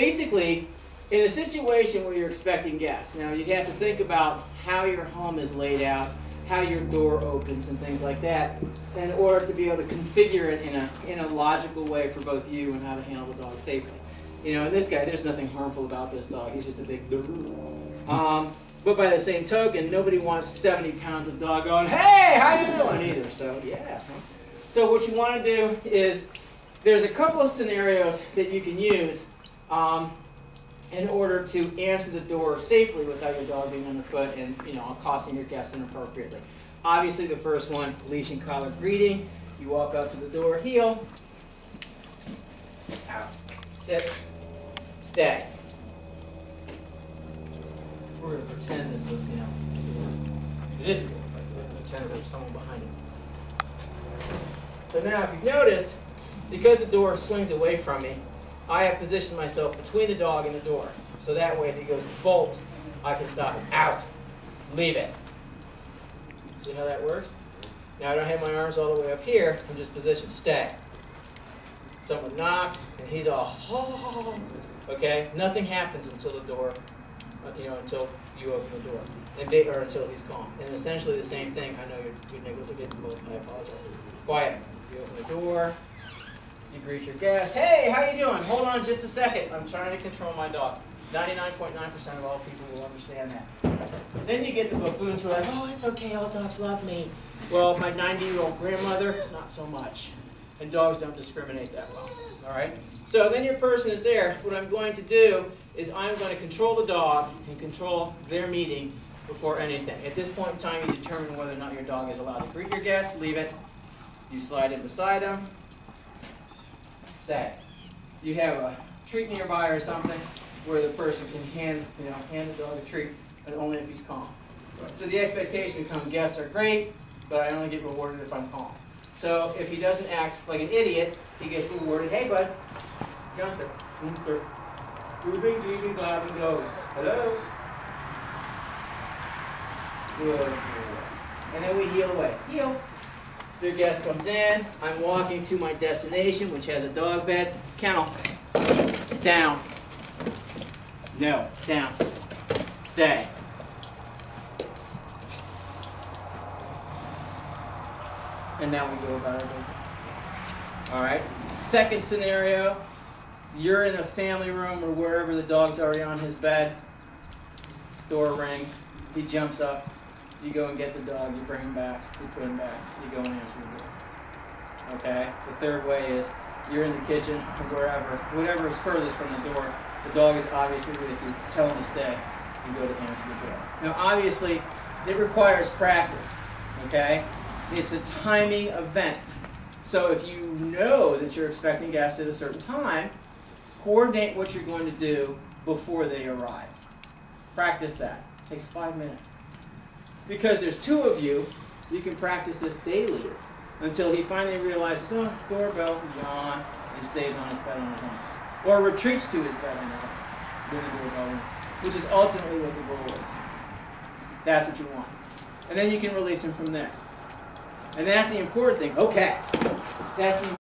Basically, in a situation where you're expecting guests, now you have to think about how your home is laid out, how your door opens, and things like that, in order to be able to configure it in a in a logical way for both you and how to handle the dog safely. You know, this guy, there's nothing harmful about this dog. He's just a big. Um, but by the same token, nobody wants 70 pounds of dog going, "Hey, how you doing?" either. So yeah. So what you want to do is, there's a couple of scenarios that you can use. Um, in order to answer the door safely without your dog being underfoot and you know accosting your guest inappropriately. Obviously, the first one, leash and collar greeting. You walk up to the door, heel, out, sit, stay. We're gonna pretend this was, you know, it is a door, but we're gonna pretend there's someone behind it. So now, if you've noticed, because the door swings away from me, I have positioned myself between the dog and the door. So that way, if he goes to bolt, I can stop him. Out. Leave it. See how that works? Now I don't have my arms all the way up here. I'm just positioned. Stay. Someone knocks, and he's all, oh, okay? Nothing happens until the door, uh, you know, until you open the door, and they, or until he's calm. And essentially the same thing. I know your, your niggles are getting both. I apologize. Quiet. You open the door. You greet your guest. Hey, how you doing? Hold on just a second. I'm trying to control my dog. 99.9% .9 of all people will understand that. Then you get the buffoons who are like, oh, it's okay, all dogs love me. Well, my 90-year-old grandmother, not so much. And dogs don't discriminate that well. All right? So then your person is there. What I'm going to do is I'm going to control the dog and control their meeting before anything. At this point in time, you determine whether or not your dog is allowed to greet your guest, leave it. You slide in beside them, stay. You have a treat nearby or something where the person can hand, you know, hand the dog a treat, but only if he's calm. So the expectation becomes guests are great, but I only get rewarded if I'm calm. So if he doesn't act like an idiot, he gets rewarded, hey bud, Gunther, Gunther, doobie glad and go. Hello? Good. And then we heel away. Heel. Their guest comes in. I'm walking to my destination, which has a dog bed. Kennel. Down. No. Down. Stay. And now we go about our business. All right. Second scenario. You're in a family room or wherever the dog's already on his bed. Door rings. He jumps up. You go and get the dog, you bring him back, you put him back, you go and answer the door. Okay? The third way is you're in the kitchen or wherever, whatever is furthest from the door. The dog is obviously, if you tell him to stay, you go to answer the door. Now, obviously, it requires practice. Okay? It's a timing event. So if you know that you're expecting guests at a certain time, coordinate what you're going to do before they arrive. Practice that. It takes five minutes. Because there's two of you, you can practice this daily until he finally realizes, oh, doorbell, gone, and stays on his bed on his own. Or retreats to his bed on his own doorbell rings, which is ultimately what the goal is. That's what you want. And then you can release him from there. And that's the important thing. Okay. That's the